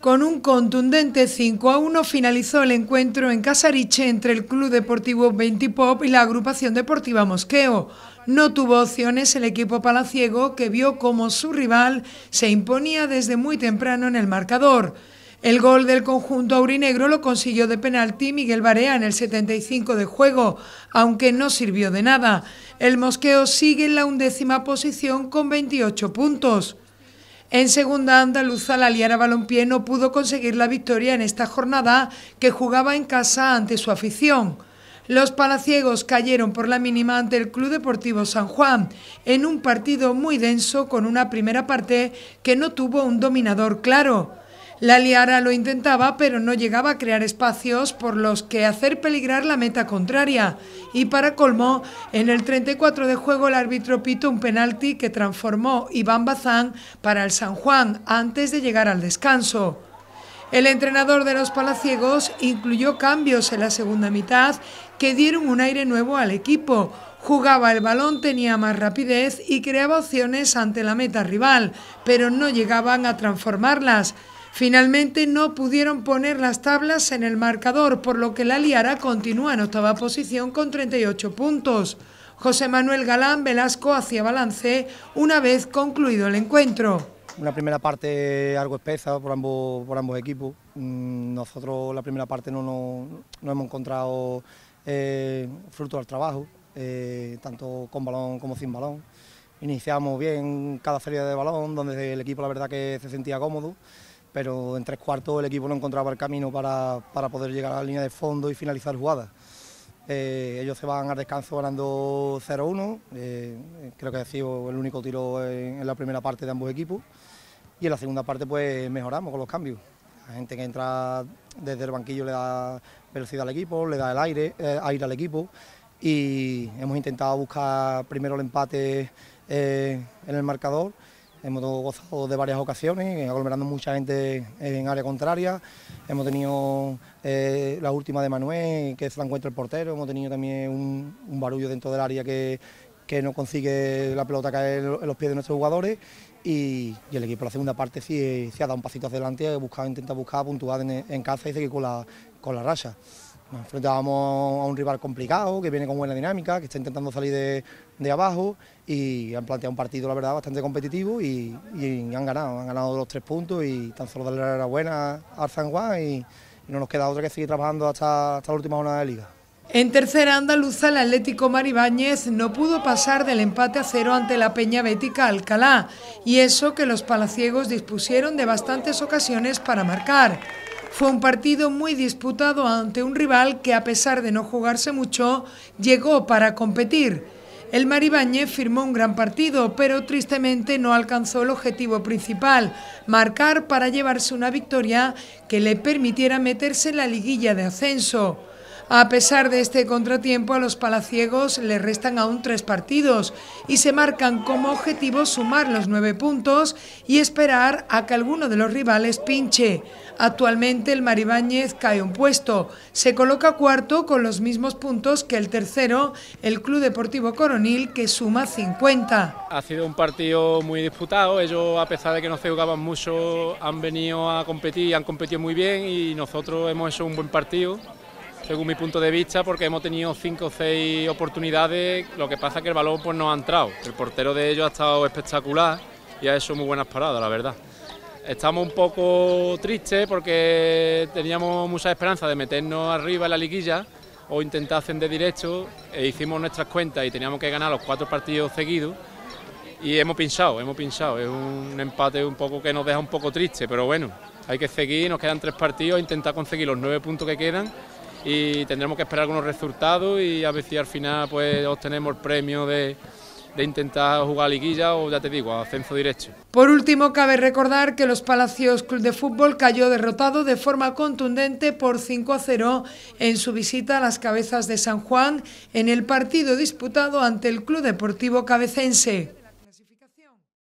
Con un contundente 5 a 1 finalizó el encuentro en Casariche entre el Club Deportivo 20 Pop y la agrupación deportiva Mosqueo. No tuvo opciones el equipo palaciego que vio como su rival se imponía desde muy temprano en el marcador. El gol del conjunto aurinegro lo consiguió de penalti Miguel Barea en el 75 de juego, aunque no sirvió de nada. El Mosqueo sigue en la undécima posición con 28 puntos. En segunda andaluza, la Liara Balompié no pudo conseguir la victoria en esta jornada que jugaba en casa ante su afición. Los palaciegos cayeron por la mínima ante el Club Deportivo San Juan en un partido muy denso con una primera parte que no tuvo un dominador claro. La Liara lo intentaba, pero no llegaba a crear espacios por los que hacer peligrar la meta contraria. Y para colmo, en el 34 de juego el árbitro pito un penalti que transformó Iván Bazán para el San Juan antes de llegar al descanso. El entrenador de los palaciegos incluyó cambios en la segunda mitad que dieron un aire nuevo al equipo. Jugaba el balón, tenía más rapidez y creaba opciones ante la meta rival, pero no llegaban a transformarlas. Finalmente no pudieron poner las tablas en el marcador, por lo que la Liara continúa en octava posición con 38 puntos. José Manuel Galán Velasco hacía balance una vez concluido el encuentro. Una primera parte algo espesa por ambos, equipos. Mm, nosotros la primera parte no, no, hemos encontrado eh, fruto del trabajo, eh, tanto con balón como sin balón. Iniciamos bien cada serie de balón, donde el equipo la verdad que se sentía cómodo pero en tres cuartos el equipo no encontraba el camino para, poder llegar a la línea de fondo y finalizar jugadas. Eh, ellos se van al descanso ganando 0-1, eh, creo que ha sido el único tiro en, la primera parte de ambos equipos y en la segunda parte pues mejoramos con los cambios. La gente que entra desde el banquillo le da velocidad al equipo, le da el aire, eh, aire al equipo y hemos intentado buscar primero el empate en el marcador Hemos gozado de varias ocasiones, aglomerando mucha gente en área contraria. Hemos tenido eh, la última de Manuel, que se la encuentra el portero. Hemos tenido también un, barullo dentro del área que, no consigue la pelota caer en los pies de nuestros jugadores. Y, el equipo la segunda parte sí, se ha dado un pasito hacia adelante, ha intenta buscar puntuar en, en casa y seguir con la, con la racha. Nos enfrentábamos a un rival complicado, que viene con buena dinámica, que está intentando salir de, abajo y han planteado un partido, la verdad, bastante competitivo y, han ganado, han ganado los tres puntos y tan solo darle la enhorabuena al San Juan y, no nos queda otra que seguir trabajando hasta, hasta la última jornada de liga. En tercera andaluza, el Atlético Maribáñez no pudo pasar del empate a cero ante la Peña Bética Alcalá, y eso que los palaciegos dispusieron de bastantes ocasiones para marcar. Fue un partido muy disputado ante un rival que a pesar de no jugarse mucho, llegó para competir. El Maribáñez firmó un gran partido, pero tristemente no alcanzó el objetivo principal, marcar para llevarse una victoria que le permitiera meterse en la liguilla de ascenso. A pesar de este contratiempo, a los palaciegos le restan aún tres partidos y se marcan como objetivo sumar los nueve puntos y esperar a que alguno de los rivales pinche. Actualmente el Maribáñez cae un puesto, se coloca cuarto con los mismos puntos que el tercero, el Club Deportivo Coronil, que suma 50. Ha sido un partido muy disputado, ellos a pesar de que no se jugaban mucho han venido a competir, han competido muy bien y nosotros hemos hecho un buen partido según mi punto de vista, porque hemos tenido cinco o seis oportunidades, lo que pasa es que el balón pues, no ha entrado. El portero de ellos ha estado espectacular y ha hecho muy buenas paradas, la verdad. Estamos un poco tristes porque teníamos mucha esperanza de meternos arriba en la liguilla o intentar ascender directo e hicimos nuestras cuentas y teníamos que ganar los cuatro partidos seguidos y hemos pinchado, hemos pinchado. Es un empate un poco que nos deja un poco triste, pero bueno, hay que seguir, nos quedan tres partidos, intentar conseguir los nueve puntos que quedan y tendremos que esperar algunos resultados y a ver si al final pues obtenemos el premio de, intentar jugar liguilla o ya te digo, a ascenso directo. Por último, cabe recordar que los Palacios Club de Fútbol cayó derrotado de forma contundente por 5 a 0 en su visita a las cabezas de San Juan en el partido disputado ante el Club Deportivo Cabecense.